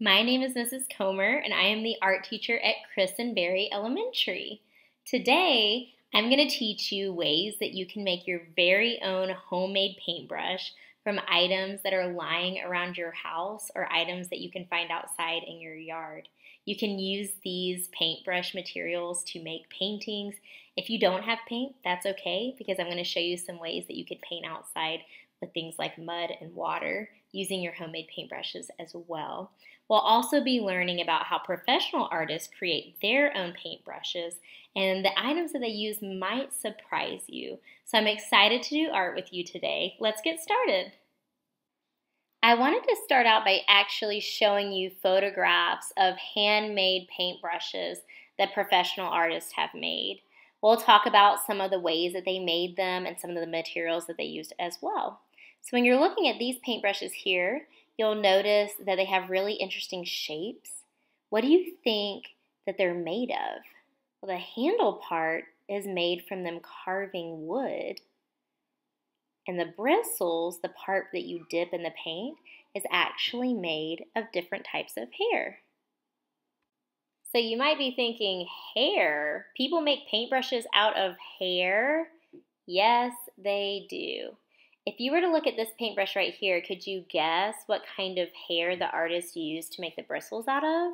My name is Mrs. Comer, and I am the art teacher at Christenberry Elementary. Today, I'm going to teach you ways that you can make your very own homemade paintbrush from items that are lying around your house or items that you can find outside in your yard. You can use these paintbrush materials to make paintings. If you don't have paint, that's okay because I'm going to show you some ways that you could paint outside with things like mud and water using your homemade paintbrushes as well. We'll also be learning about how professional artists create their own paintbrushes and the items that they use might surprise you. So I'm excited to do art with you today. Let's get started. I wanted to start out by actually showing you photographs of handmade paintbrushes that professional artists have made. We'll talk about some of the ways that they made them and some of the materials that they used as well. So when you're looking at these paintbrushes here, you'll notice that they have really interesting shapes. What do you think that they're made of? Well, the handle part is made from them carving wood. And the bristles, the part that you dip in the paint, is actually made of different types of hair. So you might be thinking, hair? People make paintbrushes out of hair? Yes, they do. If you were to look at this paintbrush right here, could you guess what kind of hair the artist used to make the bristles out of?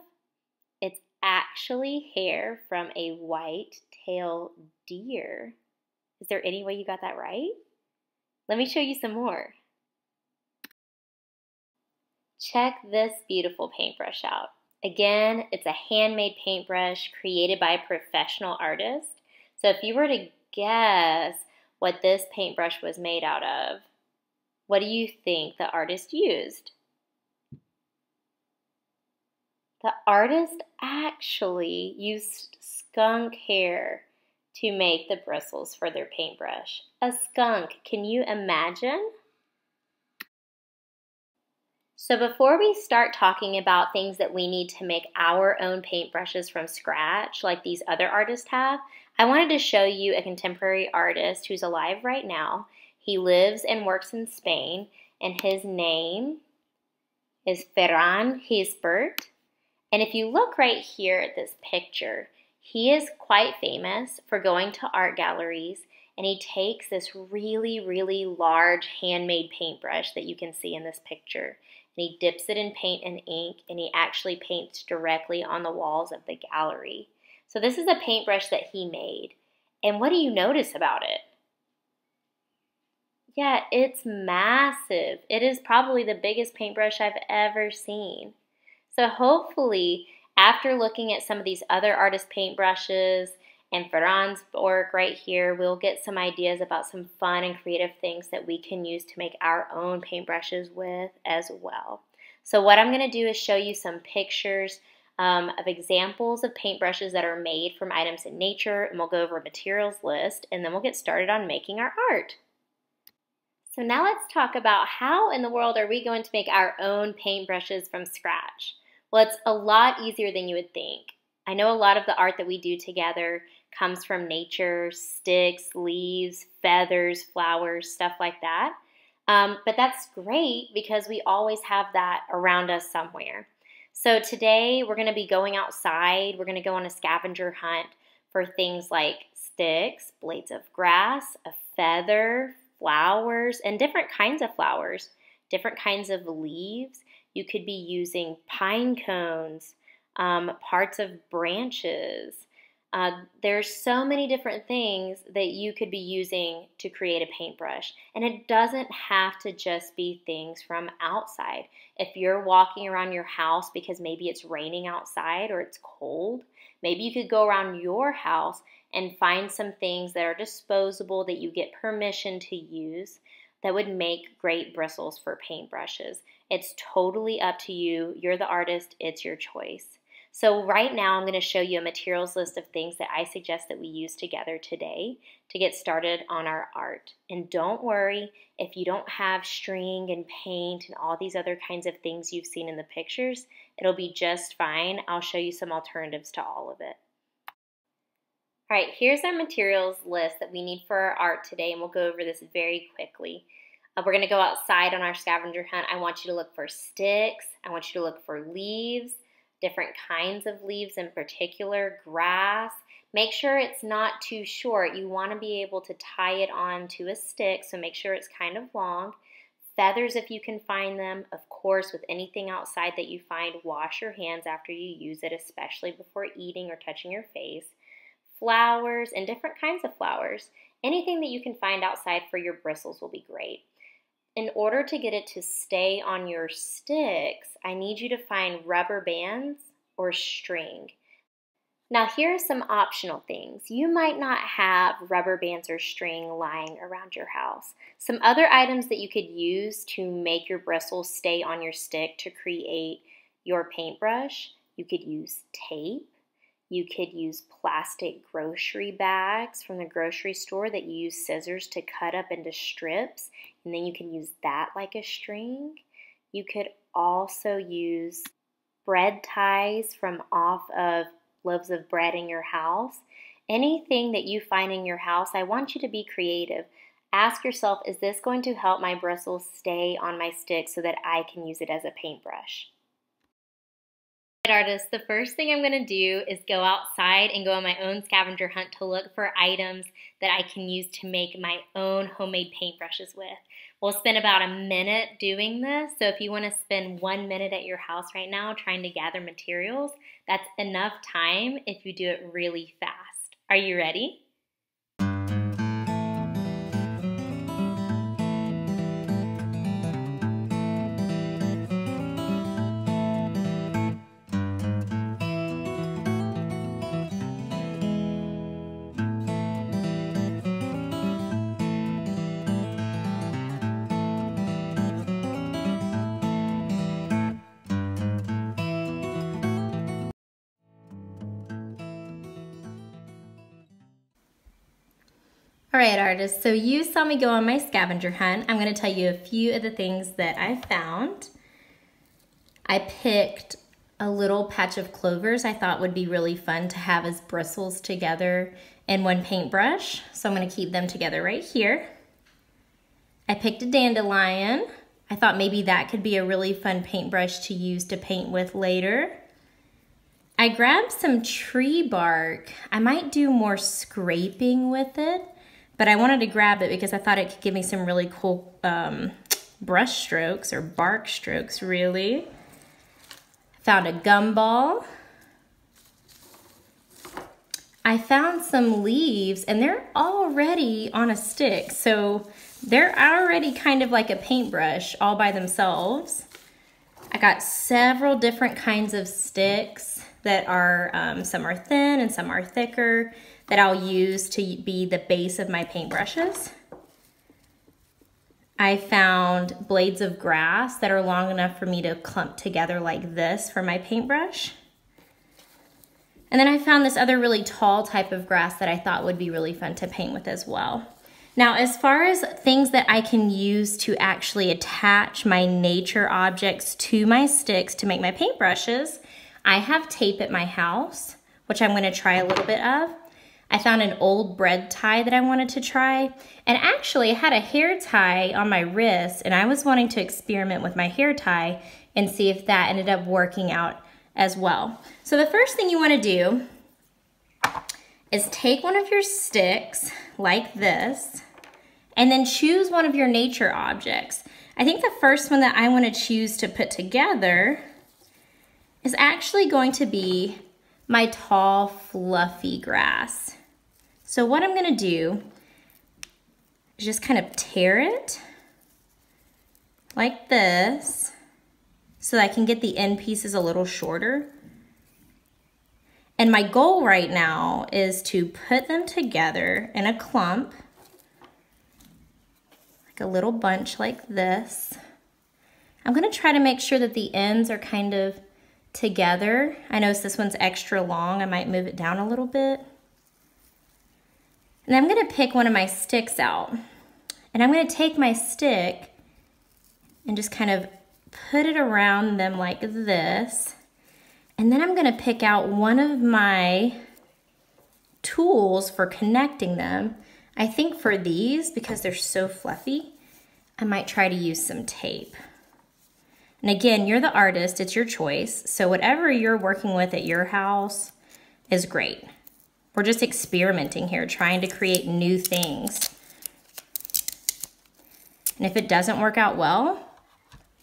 It's actually hair from a white-tailed deer. Is there any way you got that right? Let me show you some more. Check this beautiful paintbrush out. Again, it's a handmade paintbrush created by a professional artist. So if you were to guess what this paintbrush was made out of, what do you think the artist used? The artist actually used skunk hair to make the bristles for their paintbrush. A skunk, can you imagine? So before we start talking about things that we need to make our own paintbrushes from scratch, like these other artists have, I wanted to show you a contemporary artist who's alive right now. He lives and works in Spain, and his name is Ferran Gisbert. And if you look right here at this picture, he is quite famous for going to art galleries and he takes this really, really large handmade paintbrush that you can see in this picture. And he dips it in paint and ink and he actually paints directly on the walls of the gallery. So this is a paintbrush that he made. And what do you notice about it? Yeah, it's massive. It is probably the biggest paintbrush I've ever seen. So hopefully, after looking at some of these other artist paintbrushes and Ferran's work right here, we'll get some ideas about some fun and creative things that we can use to make our own paintbrushes with as well. So what I'm going to do is show you some pictures um, of examples of paintbrushes that are made from items in nature, and we'll go over a materials list, and then we'll get started on making our art. So now let's talk about how in the world are we going to make our own paintbrushes from scratch? Well, it's a lot easier than you would think. I know a lot of the art that we do together comes from nature, sticks, leaves, feathers, flowers, stuff like that. Um, but that's great because we always have that around us somewhere. So today we're going to be going outside. We're going to go on a scavenger hunt for things like sticks, blades of grass, a feather, flowers, and different kinds of flowers, different kinds of leaves. You could be using pine cones, um, parts of branches. Uh, there's so many different things that you could be using to create a paintbrush. And it doesn't have to just be things from outside. If you're walking around your house because maybe it's raining outside or it's cold, maybe you could go around your house and find some things that are disposable that you get permission to use that would make great bristles for paintbrushes. It's totally up to you. You're the artist, it's your choice. So right now I'm going to show you a materials list of things that I suggest that we use together today to get started on our art. And don't worry if you don't have string and paint and all these other kinds of things you've seen in the pictures, it'll be just fine. I'll show you some alternatives to all of it. All right, here's our materials list that we need for our art today, and we'll go over this very quickly. Uh, we're gonna go outside on our scavenger hunt. I want you to look for sticks. I want you to look for leaves, different kinds of leaves in particular, grass. Make sure it's not too short. You wanna be able to tie it on to a stick, so make sure it's kind of long. Feathers if you can find them. Of course, with anything outside that you find, wash your hands after you use it, especially before eating or touching your face. Flowers and different kinds of flowers. Anything that you can find outside for your bristles will be great. In order to get it to stay on your sticks, I need you to find rubber bands or string. Now, here are some optional things. You might not have rubber bands or string lying around your house. Some other items that you could use to make your bristles stay on your stick to create your paintbrush, you could use tape. You could use plastic grocery bags from the grocery store that you use scissors to cut up into strips, and then you can use that like a string. You could also use bread ties from off of loaves of bread in your house, anything that you find in your house, I want you to be creative. Ask yourself, is this going to help my bristles stay on my stick so that I can use it as a paintbrush? Artists, the first thing I'm going to do is go outside and go on my own scavenger hunt to look for items that I can use to make my own homemade paintbrushes with. We'll spend about a minute doing this, so if you want to spend one minute at your house right now trying to gather materials, that's enough time if you do it really fast. Are you ready? Right, artists, so you saw me go on my scavenger hunt. I'm gonna tell you a few of the things that I found. I picked a little patch of clovers I thought would be really fun to have as bristles together in one paintbrush. So I'm gonna keep them together right here. I picked a dandelion. I thought maybe that could be a really fun paintbrush to use to paint with later. I grabbed some tree bark. I might do more scraping with it. But I wanted to grab it because I thought it could give me some really cool um, brush strokes or bark strokes, really. Found a gumball. I found some leaves and they're already on a stick. So they're already kind of like a paintbrush all by themselves. I got several different kinds of sticks that are, um, some are thin and some are thicker that I'll use to be the base of my paintbrushes. I found blades of grass that are long enough for me to clump together like this for my paintbrush. And then I found this other really tall type of grass that I thought would be really fun to paint with as well. Now, as far as things that I can use to actually attach my nature objects to my sticks to make my paintbrushes, I have tape at my house, which I'm gonna try a little bit of. I found an old bread tie that I wanted to try. And actually, I had a hair tie on my wrist, and I was wanting to experiment with my hair tie and see if that ended up working out as well. So the first thing you want to do is take one of your sticks like this and then choose one of your nature objects. I think the first one that I want to choose to put together is actually going to be my tall, fluffy grass. So what I'm gonna do is just kind of tear it like this so I can get the end pieces a little shorter. And my goal right now is to put them together in a clump, like a little bunch like this. I'm gonna try to make sure that the ends are kind of together. I notice this one's extra long. I might move it down a little bit. And I'm gonna pick one of my sticks out. And I'm gonna take my stick and just kind of put it around them like this. And then I'm gonna pick out one of my tools for connecting them. I think for these, because they're so fluffy, I might try to use some tape. And again, you're the artist, it's your choice. So whatever you're working with at your house is great. We're just experimenting here, trying to create new things. And if it doesn't work out well,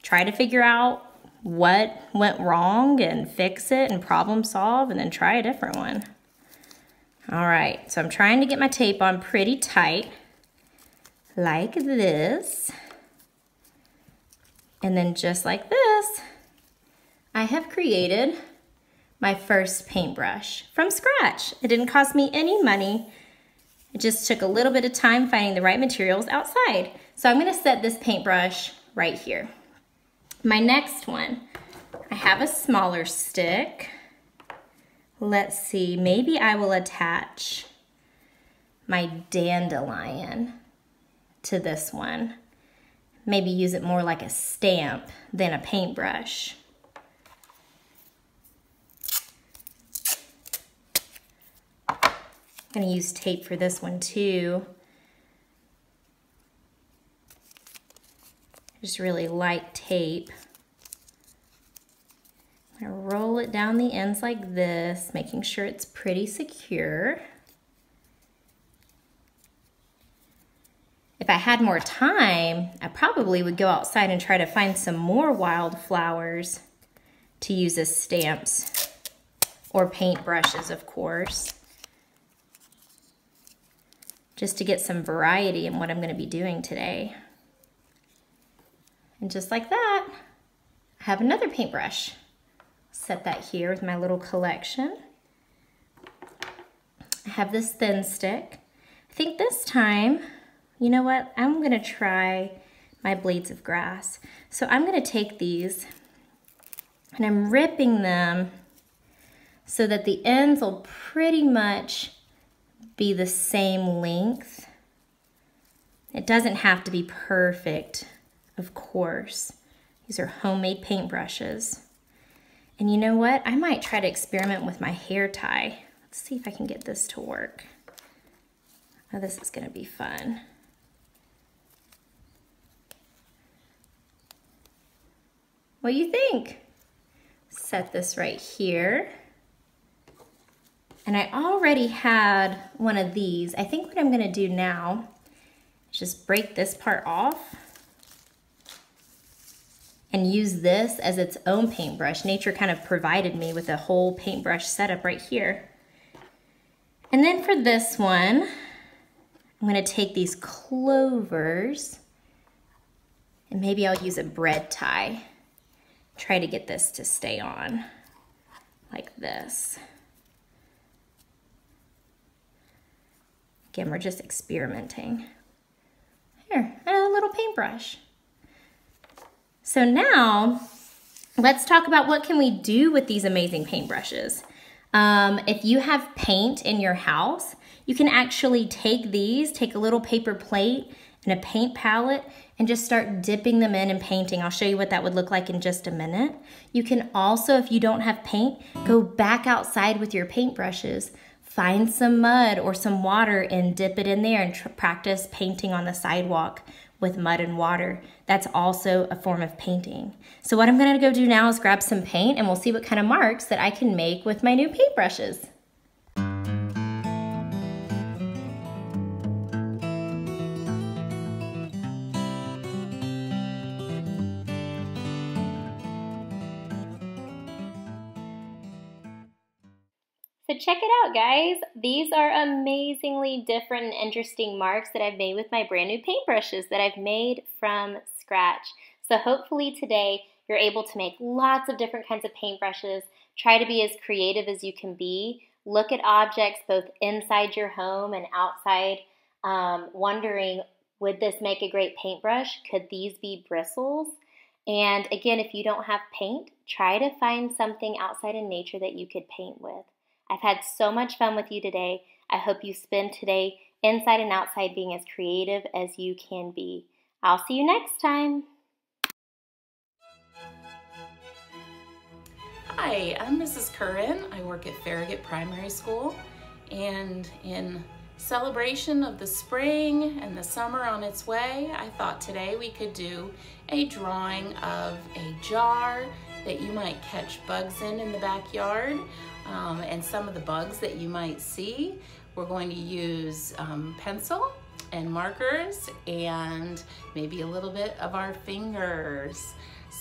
try to figure out what went wrong and fix it and problem solve and then try a different one. All right, so I'm trying to get my tape on pretty tight like this. And then just like this, I have created my first paintbrush from scratch. It didn't cost me any money. It just took a little bit of time finding the right materials outside. So I'm gonna set this paintbrush right here. My next one, I have a smaller stick. Let's see, maybe I will attach my dandelion to this one maybe use it more like a stamp than a paintbrush. I'm gonna use tape for this one too. Just really light tape. I'm gonna roll it down the ends like this, making sure it's pretty secure. If I had more time, I probably would go outside and try to find some more wildflowers to use as stamps or paint brushes, of course, just to get some variety in what I'm gonna be doing today. And just like that, I have another paintbrush. Set that here with my little collection. I have this thin stick. I think this time you know what? I'm gonna try my blades of grass. So I'm gonna take these and I'm ripping them so that the ends will pretty much be the same length. It doesn't have to be perfect, of course. These are homemade paintbrushes. And you know what? I might try to experiment with my hair tie. Let's see if I can get this to work. Oh, this is gonna be fun. What do you think? Set this right here. And I already had one of these. I think what I'm gonna do now is just break this part off and use this as its own paintbrush. Nature kind of provided me with a whole paintbrush setup right here. And then for this one, I'm gonna take these clovers and maybe I'll use a bread tie try to get this to stay on like this. Again, we're just experimenting. Here, a little paintbrush. So now, let's talk about what can we do with these amazing paintbrushes. Um, if you have paint in your house, you can actually take these, take a little paper plate and a paint palette and just start dipping them in and painting. I'll show you what that would look like in just a minute. You can also, if you don't have paint, go back outside with your paintbrushes, find some mud or some water and dip it in there and practice painting on the sidewalk with mud and water. That's also a form of painting. So what I'm gonna go do now is grab some paint and we'll see what kind of marks that I can make with my new paintbrushes. So check it out, guys. These are amazingly different and interesting marks that I've made with my brand new paintbrushes that I've made from scratch. So hopefully today you're able to make lots of different kinds of paintbrushes. Try to be as creative as you can be. Look at objects both inside your home and outside, um, wondering, would this make a great paintbrush? Could these be bristles? And again, if you don't have paint, try to find something outside in nature that you could paint with. I've had so much fun with you today. I hope you spend today inside and outside being as creative as you can be. I'll see you next time. Hi, I'm Mrs. Curran. I work at Farragut Primary School and in celebration of the spring and the summer on its way, I thought today we could do a drawing of a jar that you might catch bugs in in the backyard um, and some of the bugs that you might see. We're going to use um, pencil and markers and maybe a little bit of our fingers.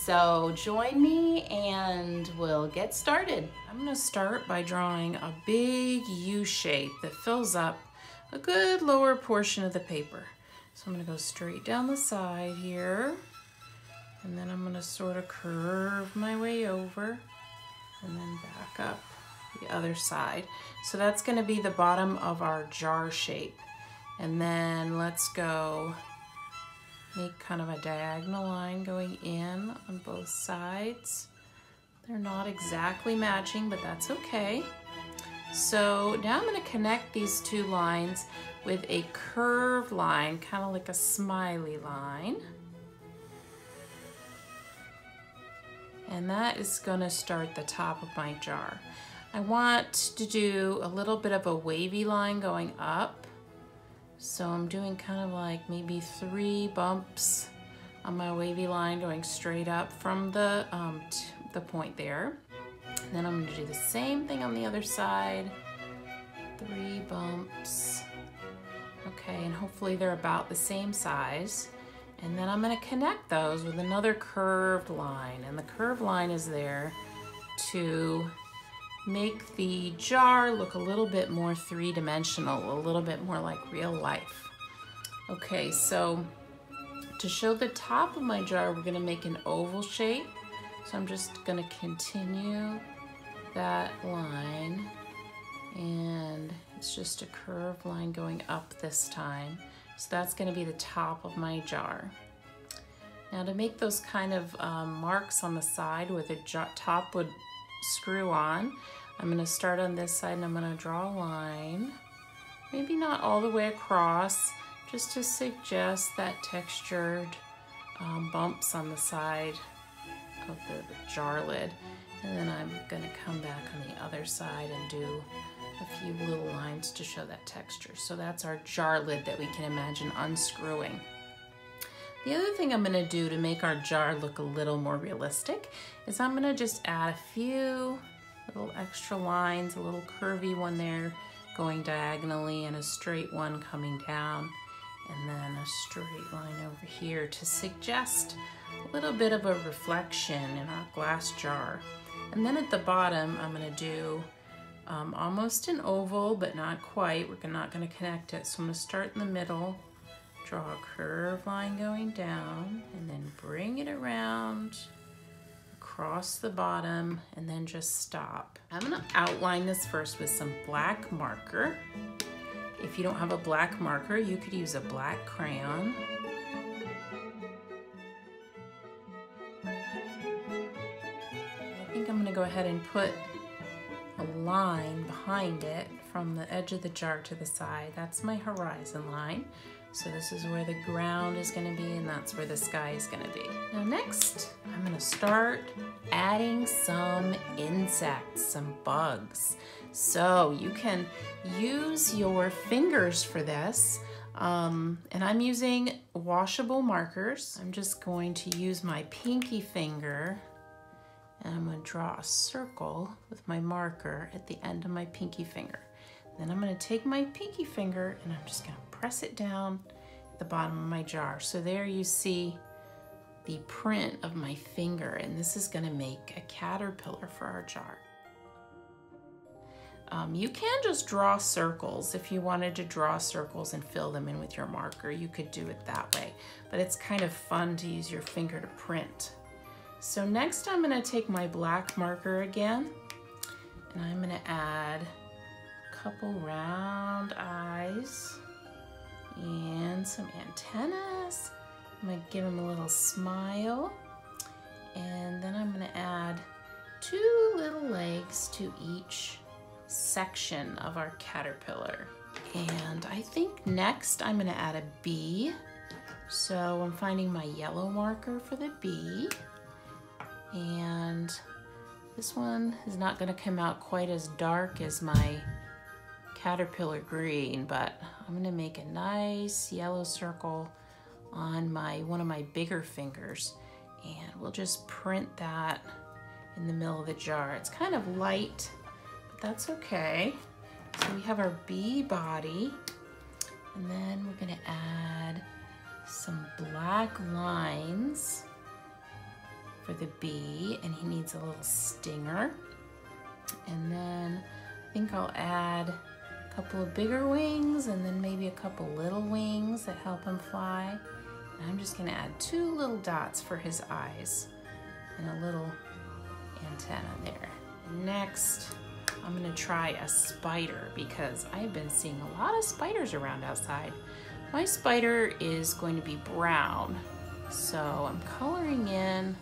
So join me and we'll get started. I'm gonna start by drawing a big U shape that fills up a good lower portion of the paper. So I'm gonna go straight down the side here and then I'm gonna sort of curve my way over and then back up the other side. So that's gonna be the bottom of our jar shape. And then let's go make kind of a diagonal line going in on both sides. They're not exactly matching, but that's okay. So now I'm gonna connect these two lines with a curved line, kind of like a smiley line. And that is gonna start the top of my jar. I want to do a little bit of a wavy line going up. So I'm doing kind of like maybe three bumps on my wavy line going straight up from the, um, the point there. And then I'm gonna do the same thing on the other side. Three bumps. Okay, and hopefully they're about the same size. And then I'm gonna connect those with another curved line. And the curved line is there to make the jar look a little bit more three-dimensional, a little bit more like real life. Okay, so to show the top of my jar, we're gonna make an oval shape. So I'm just gonna continue that line and it's just a curved line going up this time. So that's gonna be the top of my jar. Now to make those kind of um, marks on the side where the top would screw on. I'm gonna start on this side and I'm gonna draw a line. Maybe not all the way across, just to suggest that textured um, bumps on the side of the jar lid. And then I'm gonna come back on the other side and do a few little lines to show that texture. So that's our jar lid that we can imagine unscrewing. The other thing I'm gonna do to make our jar look a little more realistic is I'm gonna just add a few little extra lines, a little curvy one there going diagonally and a straight one coming down and then a straight line over here to suggest a little bit of a reflection in our glass jar. And then at the bottom, I'm gonna do um, almost an oval, but not quite. We're not gonna connect it. So I'm gonna start in the middle draw a curved line going down and then bring it around across the bottom and then just stop. I'm gonna outline this first with some black marker. If you don't have a black marker, you could use a black crayon. I think I'm gonna go ahead and put a line behind it from the edge of the jar to the side. That's my horizon line. So this is where the ground is gonna be and that's where the sky is gonna be. Now next, I'm gonna start adding some insects, some bugs. So you can use your fingers for this. Um, and I'm using washable markers. I'm just going to use my pinky finger and I'm gonna draw a circle with my marker at the end of my pinky finger. Then I'm gonna take my pinky finger and I'm just gonna press it down at the bottom of my jar. So there you see the print of my finger and this is gonna make a caterpillar for our jar. Um, you can just draw circles. If you wanted to draw circles and fill them in with your marker, you could do it that way. But it's kind of fun to use your finger to print. So next I'm gonna take my black marker again and I'm gonna add a couple round eyes and some antennas. I'm gonna give him a little smile. And then I'm gonna add two little legs to each section of our caterpillar. And I think next I'm gonna add a bee. So I'm finding my yellow marker for the bee. And this one is not gonna come out quite as dark as my caterpillar green, but I'm gonna make a nice yellow circle on my one of my bigger fingers and we'll just print that in the middle of the jar. It's kind of light, but that's okay. So we have our bee body and then we're gonna add some black lines for the bee and he needs a little stinger. And then I think I'll add a couple of bigger wings and then maybe a couple little wings that help him fly. And I'm just gonna add two little dots for his eyes and a little antenna there. Next, I'm gonna try a spider because I've been seeing a lot of spiders around outside. My spider is going to be brown. So I'm coloring in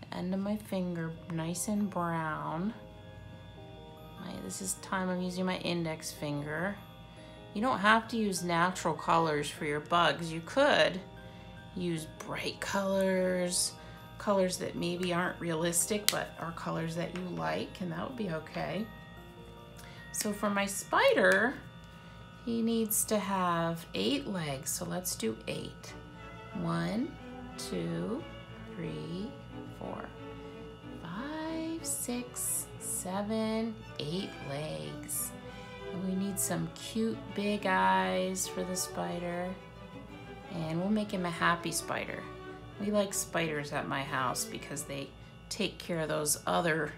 the end of my finger nice and brown. This is time I'm using my index finger. You don't have to use natural colors for your bugs. You could use bright colors, colors that maybe aren't realistic but are colors that you like and that would be okay. So for my spider, he needs to have eight legs, so let's do eight. One, two, three, four, five, six, seven, eight legs. And we need some cute big eyes for the spider. And we'll make him a happy spider. We like spiders at my house because they take care of those other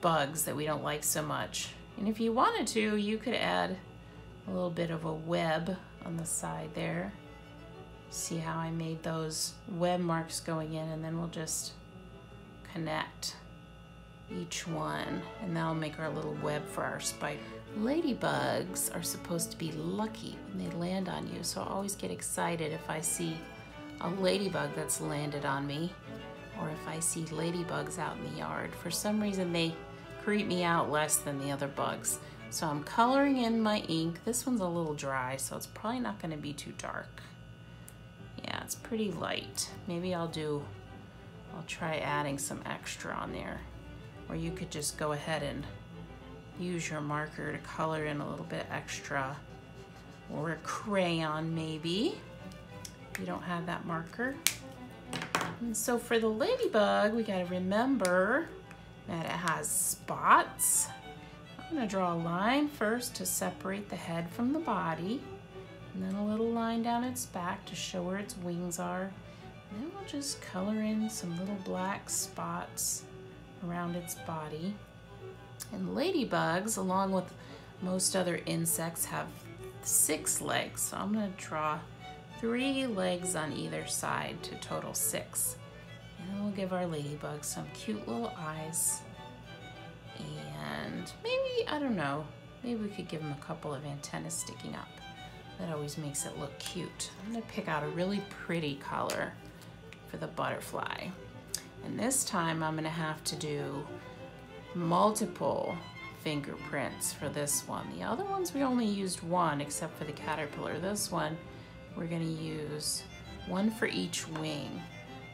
bugs that we don't like so much. And if you wanted to, you could add a little bit of a web on the side there. See how I made those web marks going in and then we'll just connect each one and that'll make our little web for our spider. Ladybugs are supposed to be lucky when they land on you so I always get excited if I see a ladybug that's landed on me or if I see ladybugs out in the yard. For some reason they creep me out less than the other bugs. So I'm coloring in my ink. This one's a little dry, so it's probably not gonna be too dark. Yeah, it's pretty light. Maybe I'll do, I'll try adding some extra on there. Or you could just go ahead and use your marker to color in a little bit extra. Or a crayon maybe, if you don't have that marker. And so for the ladybug, we gotta remember that it has spots I'm gonna draw a line first to separate the head from the body, and then a little line down its back to show where its wings are. And then we'll just color in some little black spots around its body. And ladybugs, along with most other insects, have six legs. So I'm gonna draw three legs on either side to total six. And we'll give our ladybug some cute little eyes and maybe, I don't know, maybe we could give him a couple of antennas sticking up. That always makes it look cute. I'm gonna pick out a really pretty color for the butterfly. And this time I'm gonna have to do multiple fingerprints for this one. The other ones we only used one except for the caterpillar. This one we're gonna use one for each wing.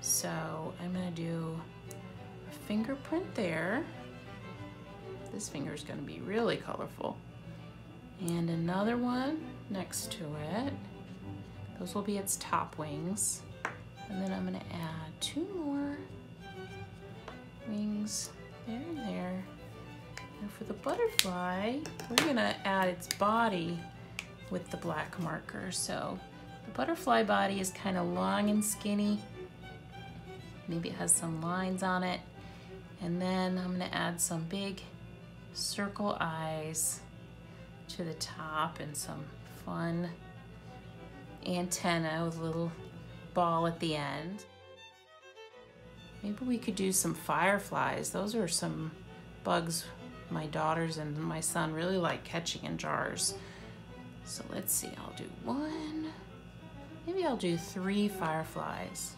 So I'm gonna do a fingerprint there this finger is going to be really colorful. And another one next to it. Those will be its top wings. And then I'm going to add two more wings there and there. And for the butterfly, we're to add its body with the black marker. So the butterfly body is kind of long and skinny. Maybe it has some lines on it. And then I'm to add some big circle eyes to the top and some fun antenna with a little ball at the end. Maybe we could do some fireflies. Those are some bugs my daughters and my son really like catching in jars. So let's see, I'll do one, maybe I'll do three fireflies.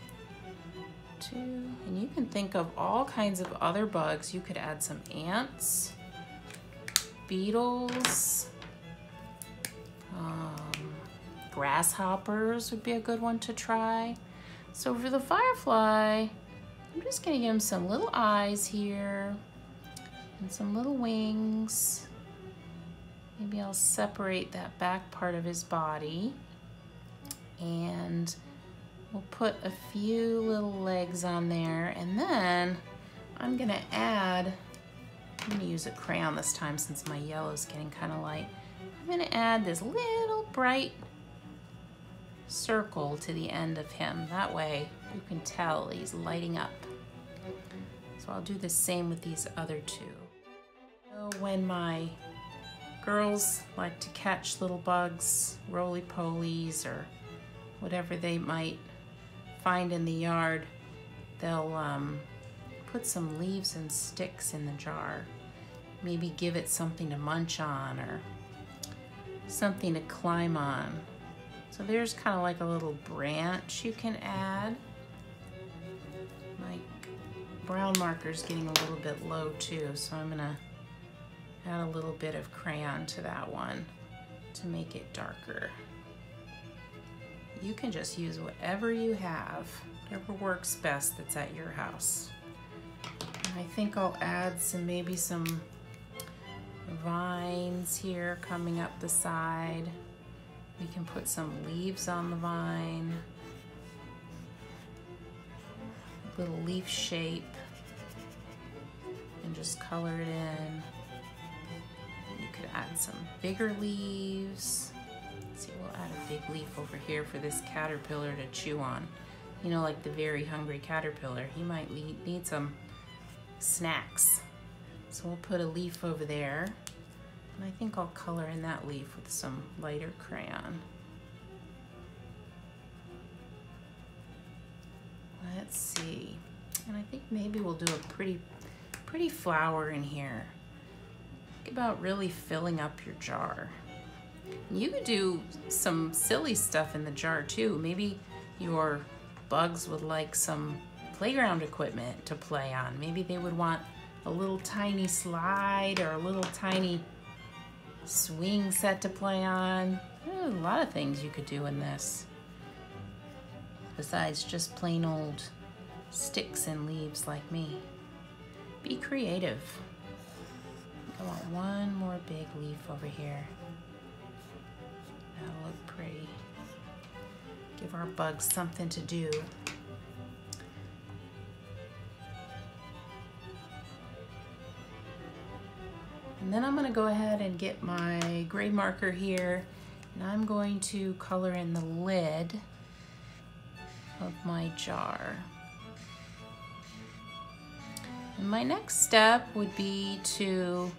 Two, and you can think of all kinds of other bugs. You could add some ants beetles. Um, grasshoppers would be a good one to try. So for the firefly, I'm just gonna give him some little eyes here and some little wings. maybe I'll separate that back part of his body and we'll put a few little legs on there and then I'm gonna add, I'm gonna use a crayon this time since my yellow is getting kind of light. I'm gonna add this little bright circle to the end of him. That way you can tell he's lighting up. So I'll do the same with these other two. So when my girls like to catch little bugs, roly-polies, or whatever they might find in the yard, they'll um, put some leaves and sticks in the jar. Maybe give it something to munch on or something to climb on. So there's kind of like a little branch you can add. Brown marker is getting a little bit low too, so I'm gonna add a little bit of crayon to that one to make it darker. You can just use whatever you have, whatever works best that's at your house. And I think I'll add some, maybe some vines here coming up the side. We can put some leaves on the vine. Little leaf shape and just color it in. You could add some bigger leaves. Let's see, we'll add a big leaf over here for this caterpillar to chew on. You know, like the very hungry caterpillar. He might need some snacks. So we'll put a leaf over there. And I think I'll color in that leaf with some lighter crayon. Let's see. And I think maybe we'll do a pretty, pretty flower in here. Think about really filling up your jar. You could do some silly stuff in the jar too. Maybe your bugs would like some playground equipment to play on. Maybe they would want a little tiny slide or a little tiny swing set to play on. a lot of things you could do in this. Besides just plain old sticks and leaves like me. Be creative. I want one more big leaf over here. That'll look pretty. Give our bugs something to do. And then I'm gonna go ahead and get my gray marker here and I'm going to color in the lid of my jar. And my next step would be to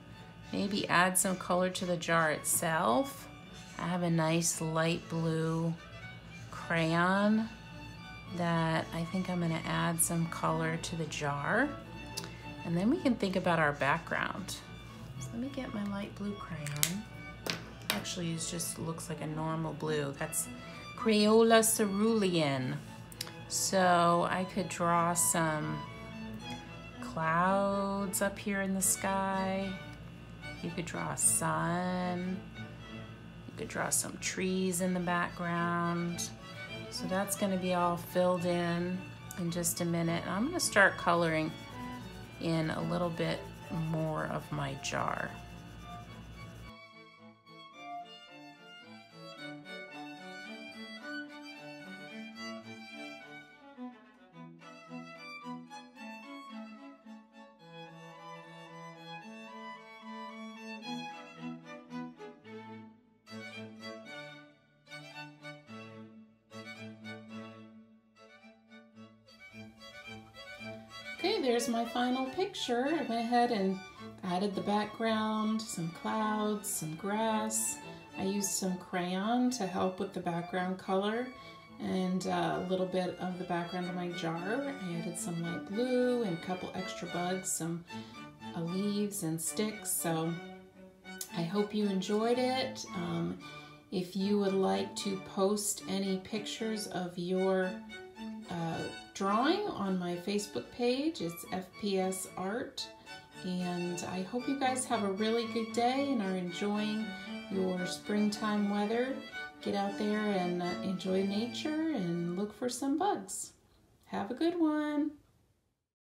maybe add some color to the jar itself. I have a nice light blue crayon that I think I'm gonna add some color to the jar. And then we can think about our background. So let me get my light blue crayon. Actually, it just looks like a normal blue. That's Crayola Cerulean. So I could draw some clouds up here in the sky. You could draw a sun. You could draw some trees in the background. So that's gonna be all filled in in just a minute. And I'm gonna start coloring in a little bit more of my jar. Okay, there's my final picture. I went ahead and added the background, some clouds, some grass. I used some crayon to help with the background color and a little bit of the background of my jar. I added some light blue and a couple extra bugs, some uh, leaves and sticks. So I hope you enjoyed it. Um, if you would like to post any pictures of your uh, drawing on my Facebook page. It's FPS Art. And I hope you guys have a really good day and are enjoying your springtime weather. Get out there and uh, enjoy nature and look for some bugs. Have a good one.